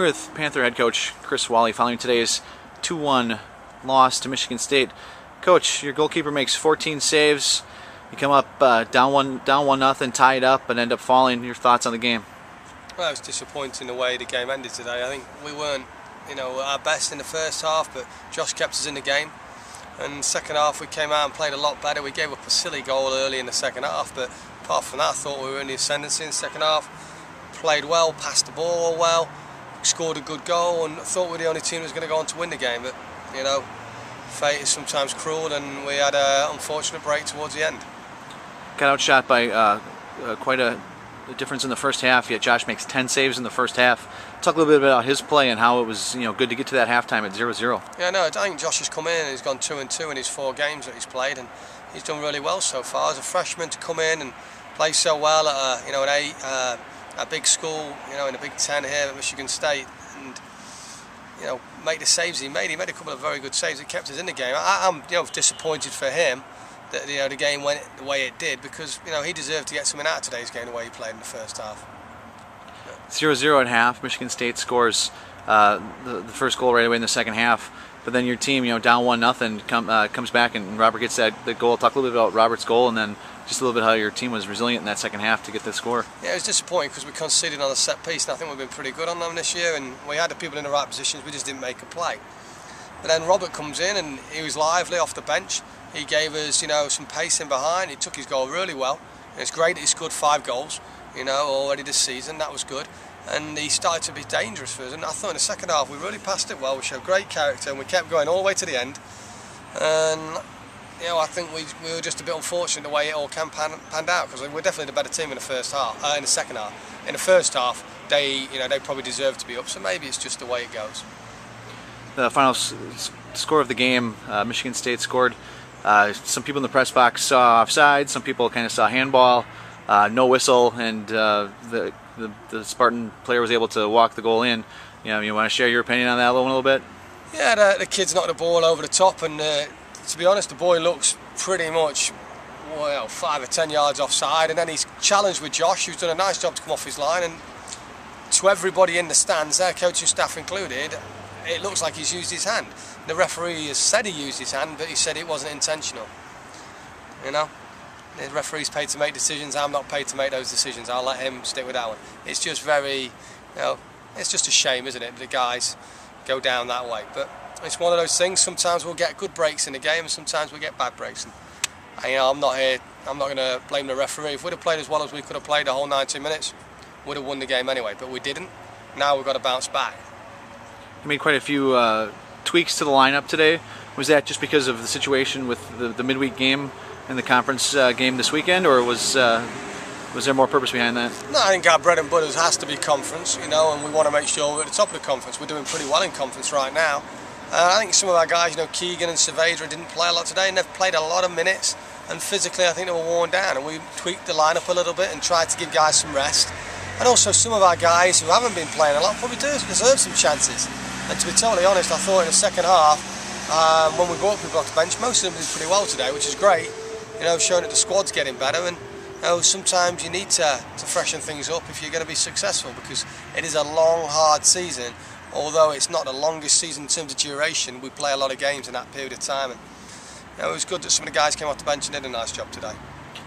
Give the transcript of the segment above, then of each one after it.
We're with Panther head coach Chris Whalley following today's 2-1 loss to Michigan State. Coach, your goalkeeper makes 14 saves. You come up uh, down one, down one nothing, tie it up, and end up falling. Your thoughts on the game? Well, it was disappointing the way the game ended today. I think we weren't, you know, our best in the first half, but Josh kept us in the game. And second half, we came out and played a lot better. We gave up a silly goal early in the second half, but apart from that, I thought we were in the ascendancy in the second half. Played well, passed the ball well scored a good goal and thought we were the only team that was going to go on to win the game. But, you know, fate is sometimes cruel and we had an unfortunate break towards the end. Got outshot by uh, uh, quite a, difference in the first half, yet Josh makes 10 saves in the first half. Talk a little bit about his play and how it was you know, good to get to that halftime at 0-0. Yeah, no, I think Josh has come in and he's gone 2 and 2 in his four games that he's played and he's done really well so far. As a freshman to come in and play so well at a, you know, an eight, uh, a big school, you know, in a Big Ten here at Michigan State, and you know, make the saves he made. He made a couple of very good saves. It kept us in the game. I, am you know disappointed for him that you know the game went the way it did because you know he deserved to get something out of today's game the way he played in the first half. 0-0 at half. Michigan State scores uh, the, the, first goal right away in the second half. But then your team, you know, down one nothing, come, uh, comes back and Robert gets that the goal. Talk a little bit about Robert's goal and then just a little bit how your team was resilient in that second half to get the score. Yeah, it was disappointing because we conceded on the set piece, and I think we've been pretty good on them this year. And we had the people in the right positions, we just didn't make a play. But then Robert comes in and he was lively off the bench. He gave us, you know, some pace in behind. He took his goal really well. And it's great that he scored five goals, you know, already this season. That was good. And he started to be dangerous for us. And I thought in the second half we really passed it well. We showed great character and we kept going all the way to the end. And you know, I think we, we were just a bit unfortunate the way it all pan, panned out because we're definitely the better team in the first half, uh, in the second half. In the first half, they, you know, they probably deserve to be up, so maybe it's just the way it goes. The final score of the game, uh, Michigan State scored. Uh, some people in the press box saw offside, some people kind of saw handball, uh, no whistle, and uh, the, the, the Spartan player was able to walk the goal in. You know, you want to share your opinion on that little, a little bit? Yeah, the, the kid's knocked the ball over the top and uh, to be honest, the boy looks pretty much well five or ten yards offside, and then he's challenged with Josh, who's done a nice job to come off his line. And to everybody in the stands, their coaching staff included, it looks like he's used his hand. The referee has said he used his hand, but he said it wasn't intentional. You know, the referee's paid to make decisions. I'm not paid to make those decisions. I'll let him stick with that one. It's just very, you know, it's just a shame, isn't it? The guys go down that way, but it's one of those things. Sometimes we'll get good breaks in the game, and sometimes we get bad breaks. And, you know, I'm not here. I'm not going to blame the referee. If we'd have played as well as we could have played the whole 90 minutes, we would have won the game anyway. But we didn't. Now we've got to bounce back. You made quite a few uh, tweaks to the lineup today. Was that just because of the situation with the, the midweek game and the conference uh, game this weekend, or was uh, was there more purpose behind that? No, I think our bread and butter has to be conference, you know, and we want to make sure we're at the top of the conference. We're doing pretty well in conference right now. Uh, I think some of our guys, you know, Keegan and Saavedra didn't play a lot today and they've played a lot of minutes and physically I think they were worn down and we tweaked the lineup a little bit and tried to give guys some rest. And also some of our guys who haven't been playing a lot probably do deserve some chances. And to be totally honest, I thought in the second half, um, when we brought people off the bench, most of them did pretty well today, which is great. You know, showing that the squad's getting better and you know, sometimes you need to, to freshen things up if you're going to be successful because it is a long, hard season although it's not the longest season in terms of duration, we play a lot of games in that period of time. And you know, it was good that some of the guys came off the bench and did a nice job today.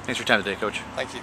Thanks for your time today, Coach. Thank you.